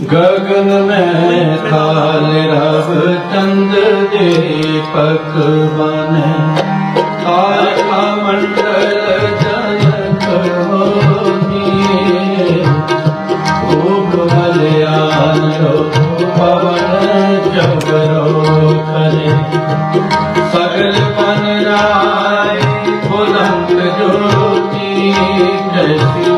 गगन में काल रव चंद्र दीपक बन। मंडल मोहिए खूब रो पवन जबरो करे सगल पन राय बुलंद ज्योति जैसी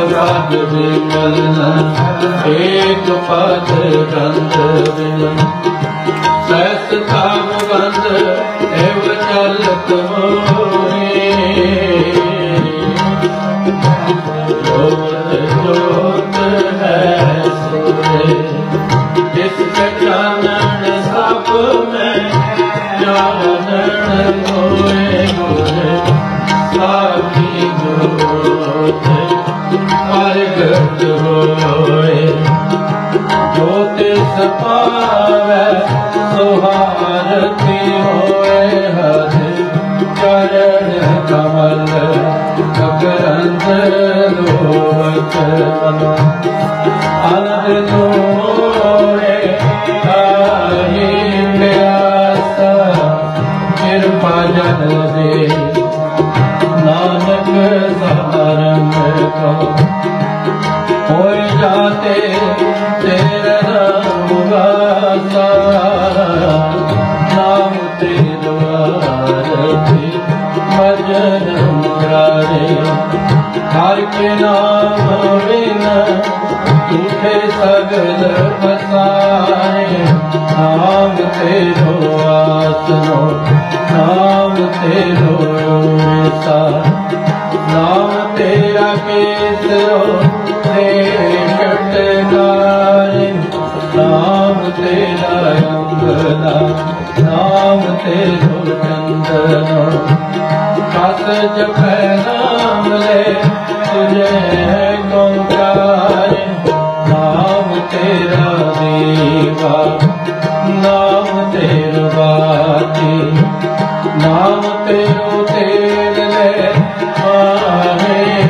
ਜਗ ਵਿਕਲਨ ਏਕ ਪਦ ਗੰਧ ਬਿਨ ਸਹਿਸ ਕਾਮ ਗੰਧ ਐਵ ਚਲਤ ਹੋਏ ਜੋਤ ਜੋਤ ਹੈ ਸੁਰੇ ਜਿਸ ਪਛਾਨਣ ਸਭ ਮੈਂ ਜਾਣਨ ਹੋ ਰਚ ਹੋਏ, ਜੋ ਤਿਸ ਪਾਵੇ ਸੁਹਾਰਤੀ ਹੋਏ ਹਰਿ। ਚਰਨ ਕਮਲ ਕਬਰੰਦ ਲੋਵਤ ਅਨੰਦ ਤੋਰੇ ਆਹੀ ਪਿਆਸ, ਕਿਰਪਾ ਜਨ ਦੇ। ਨਾਨਕ ਸਹਾਰਨ ਕਾ होय जाते तेरा उगाता नाम तेरा मजनम ਹਾਰੇ ਹਰ ਕੇ ਨਾਮ ਬਿਨ ਤੁਮੇ ਸਗਲ ਪਸਾਏ ਨਾਮ ਤੇਰੋ ਆਸਰੋ ਨਾਮ ਤੇਰੋ ਸਾ ਨਾਮ ਤੇਰਾ ਕੇਸਰੋ ਤੇਰੇ ਕਟਕਾਰੇ। ਨਾਮ ਤੇਰਾ ਅੰਗਦਾ ਨਾਮ ਤੇਰੋ ਚੰਦਨੋ। ਹੱਥ ਜਪੈ ਨਾਮ ਲੈ ਤੁਝੇ ਹੈ ਕੰਕਾਰ ਨਾਮ ਤੇਰਾ ਦੇਵਾ, ਨਾਮ ਤੇਰਾ ਬਾਤੀ ਨਾਮ ਤੇਰੋ ਤੇਰ ਲੈ ਆਹੇ।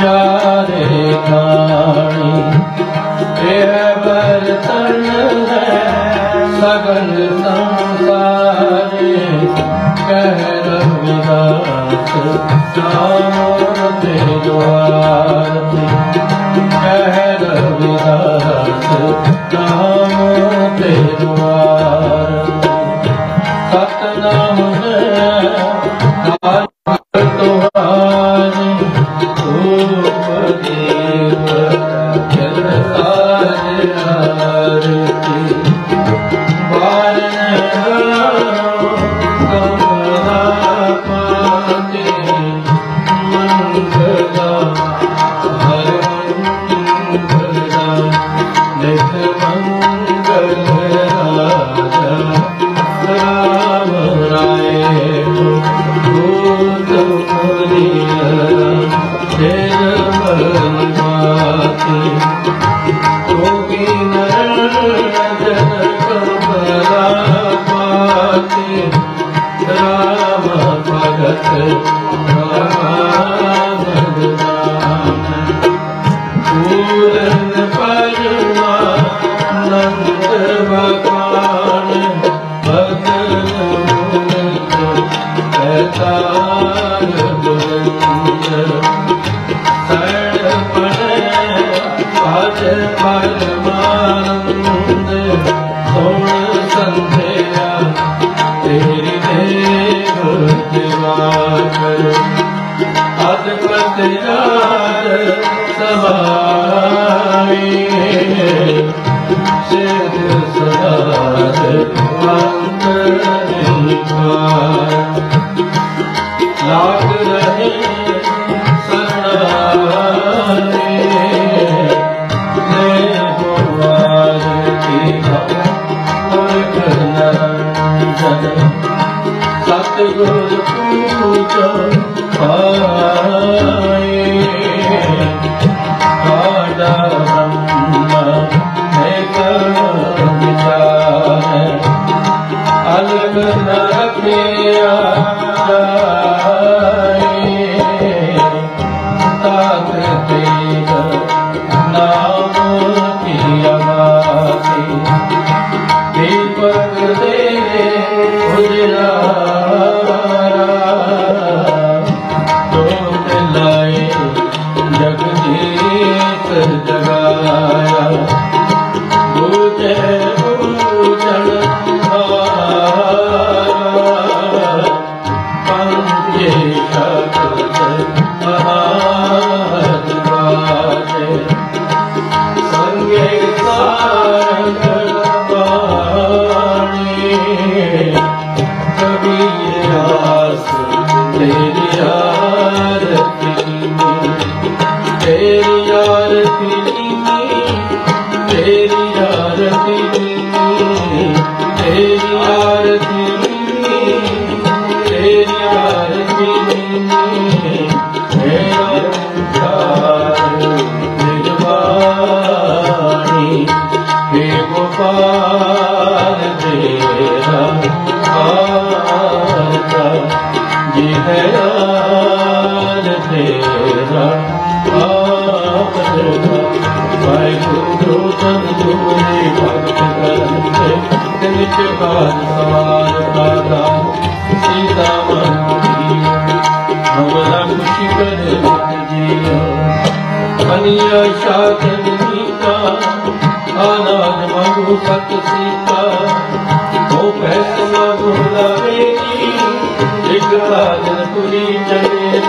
ਚਾਰੇ ਖਾਣੀ। ਇਹ ਬਰਤਨ ਹੈ, ਸਗਨ ਸੰਸਾਰੇ ਕਹਿ ਰਵਿਦਾਸ ਚਾਰ ਤੇ ਦੁਆਰ ਤੇ ਕਹਿ ਰਵਿਦਾਸ ਨਾਮ ਤੇ ਦੁਆਰ ਸਤਨਾਮ ਹੈ Allah. ਸੋਹਣੇ ਤੂੰ ਕਾ ਆਏ ہے آ جتے جا آ کترو تو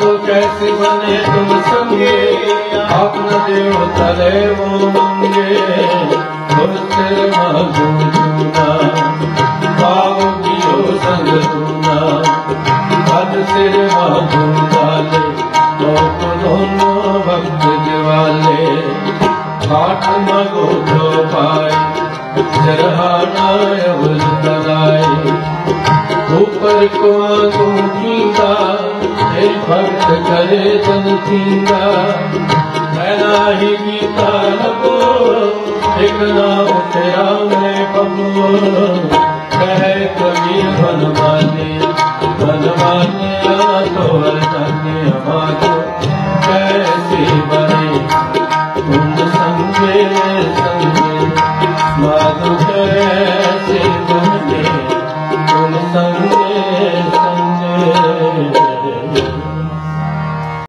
तूं कैसे संगेवरेवे तर पर को तू थींदा हे भक्त करे तन थींदा मैना ही गीता लॻो हिकु नाम तेरा मैं पबो कहे कबीर बनवाने बनवाने आ तो है